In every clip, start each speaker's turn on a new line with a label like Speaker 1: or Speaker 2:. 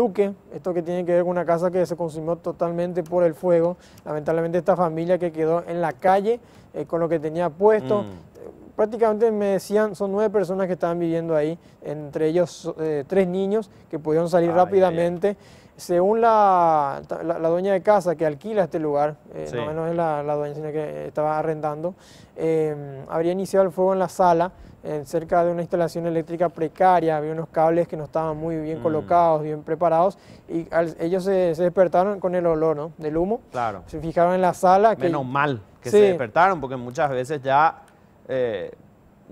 Speaker 1: Luque, esto que tiene que ver con una casa que se consumió totalmente por el fuego. Lamentablemente esta familia que quedó en la calle eh, con lo que tenía puesto.
Speaker 2: Mm.
Speaker 1: Prácticamente me decían, son nueve personas que estaban viviendo ahí, entre ellos eh, tres niños que pudieron salir
Speaker 2: Ay,
Speaker 1: rápidamente. Según la, la- la dueña de casa que alquila este lugar, eh,
Speaker 2: Sí.
Speaker 1: no, no es la, la dueña, sino que estaba arrendando, eh, habría iniciado el fuego en la sala, eh, cerca de una instalación eléctrica precaria, había unos cables que no estaban muy bien
Speaker 2: Mm.
Speaker 1: colocados, bien preparados, y al- ellos se, se despertaron con el olor ¿no? del humo,
Speaker 2: Claro.
Speaker 1: se fijaron en la sala. Que,
Speaker 2: Menos mal que
Speaker 1: Sí.
Speaker 2: se despertaron, porque muchas veces ya eh,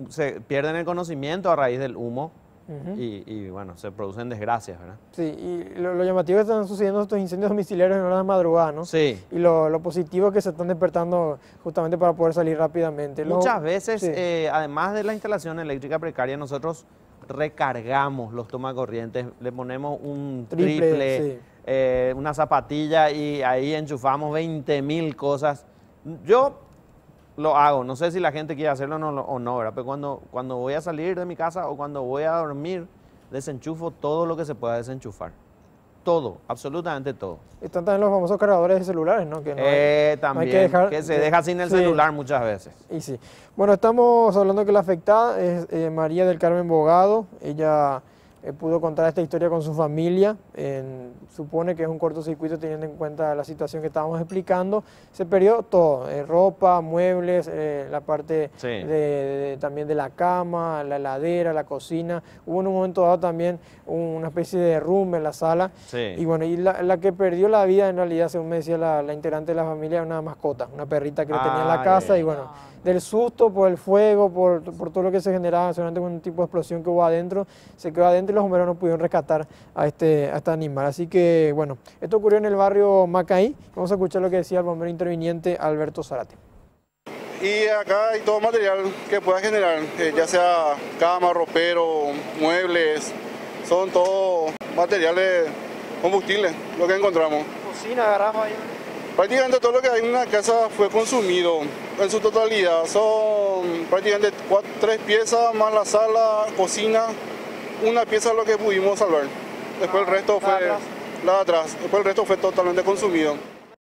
Speaker 2: se pierden el conocimiento a raíz del humo Y, y, bueno, se producen desgracias, ¿verdad?
Speaker 1: Sí, y lo, lo llamativo es que están sucediendo estos incendios domiciliarios en horas de madrugada, ¿no?
Speaker 2: Sí.
Speaker 1: Y lo, lo positivo es que se están despertando justamente para poder salir rápidamente. Lo-
Speaker 2: Muchas veces,
Speaker 1: sí.
Speaker 2: eh, además de la instalación eléctrica precaria, nosotros recargamos los tomacorrientes, le ponemos un
Speaker 1: Triple,
Speaker 2: triple,
Speaker 1: sí.
Speaker 2: eh, una zapatilla y ahí enchufamos 20 mil cosas. Yo lo hago, no sé si la gente quiere hacerlo o no, ¿verdad? Pero cuando, cuando voy a salir de mi casa o cuando voy a dormir, desenchufo todo lo que se pueda desenchufar. Todo, absolutamente todo.
Speaker 1: Están también los famosos cargadores de celulares, ¿no? Que no hay-
Speaker 2: Eh,
Speaker 1: no hay
Speaker 2: también,
Speaker 1: que dejar-
Speaker 2: que se deja sin el
Speaker 1: sí.
Speaker 2: celular muchas veces.
Speaker 1: Y sí. Bueno, estamos hablando que la afectada es eh, María del Carmen Bogado. Ella eh, pudo contar esta historia con su familia. Supone que es un cortocircuito teniendo en cuenta la situación que estábamos explicando. Se perdió todo, eh, ropa, muebles, eh, la parte
Speaker 2: Sí.
Speaker 1: de- de- también de la cama, la heladera, la cocina. Hubo en un momento dado también una especie de derrumbe en la sala.
Speaker 2: Sí.
Speaker 1: Y bueno, y la, la que perdió la vida en realidad, según me decía la, la integrante de la familia, era una mascota, una perrita que le tenía en la
Speaker 2: Ay,
Speaker 1: casa y bueno, del susto por el fuego, por, por todo lo que se generaba, seguramente con un tipo de explosión que hubo adentro, se quedó adentro y los bomberos no pudieron rescatar a este, a este animal. Así que bueno, esto ocurrió en el barrio Macaí. Vamos a escuchar lo que decía el bombero interviniente Alberto Zarate.
Speaker 3: Y acá hay todo material que pueda generar, eh, ya sea cama, ropero, muebles, son todos materiales combustibles lo que encontramos.
Speaker 1: Cocina, garrafa ahí.
Speaker 3: Prácticamente todo lo que hay en una casa fue consumido en su totalidad. Son prácticamente cuatro- tres piezas más la sala, cocina, una pieza lo que pudimos salvar. Después el resto fue la de atrás. Después el resto fue totalmente consumido.